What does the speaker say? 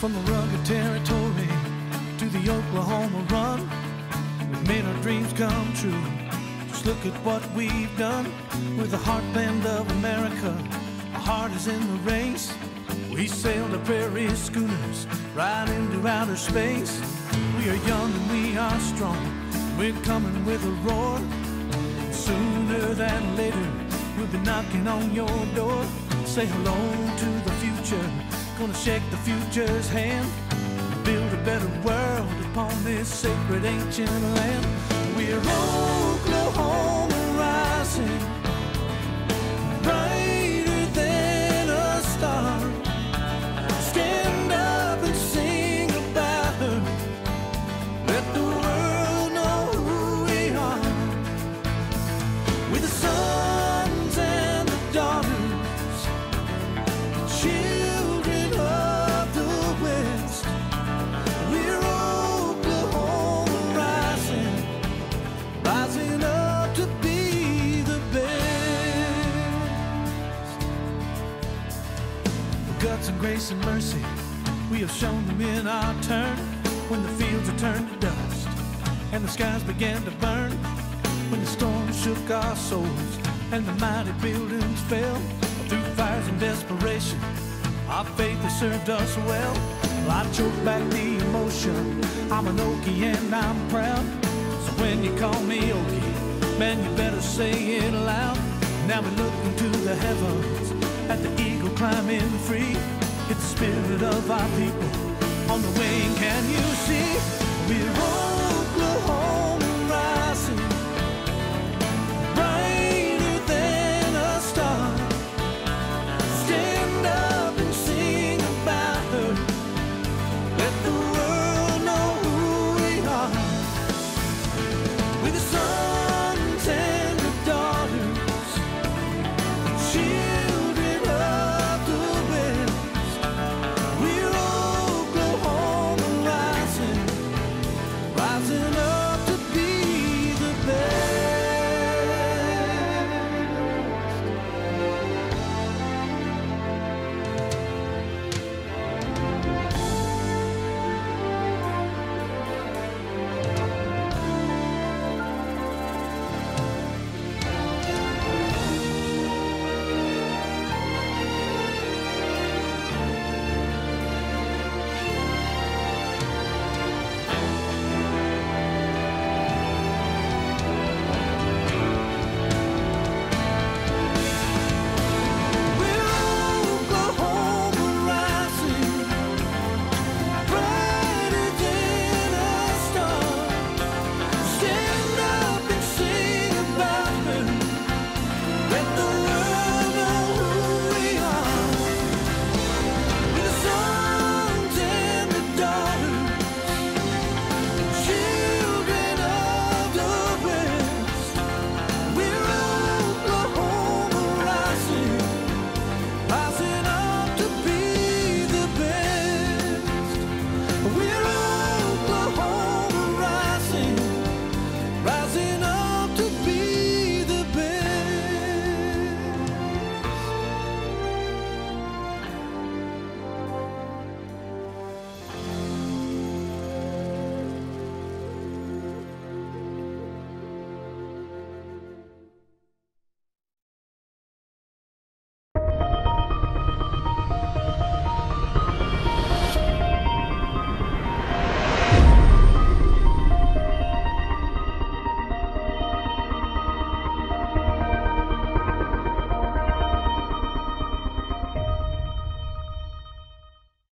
From the rugged territory to the Oklahoma run, we've made our dreams come true. Just look at what we've done. We're the heartland of America. Our heart is in the race. We sail the prairie schooners right into outer space. We are young and we are strong. We're coming with a roar. Sooner than later, we'll be knocking on your door. Say hello to the future. Gonna shake the future's hand. Build a better world upon this sacred ancient land. We're Oklahoma grace and mercy, we have shown them in our turn when the fields are turned to dust and the skies began to burn. When the storm shook our souls and the mighty buildings fell through fires and desperation, our faith has served us well. Well, I choke back the emotion. I'm an Okie and I'm proud. So when you call me Okie, man, you better say it loud. Now we look into the heavens at the eagle climbing free. It's the spirit of our people on the wing. thousand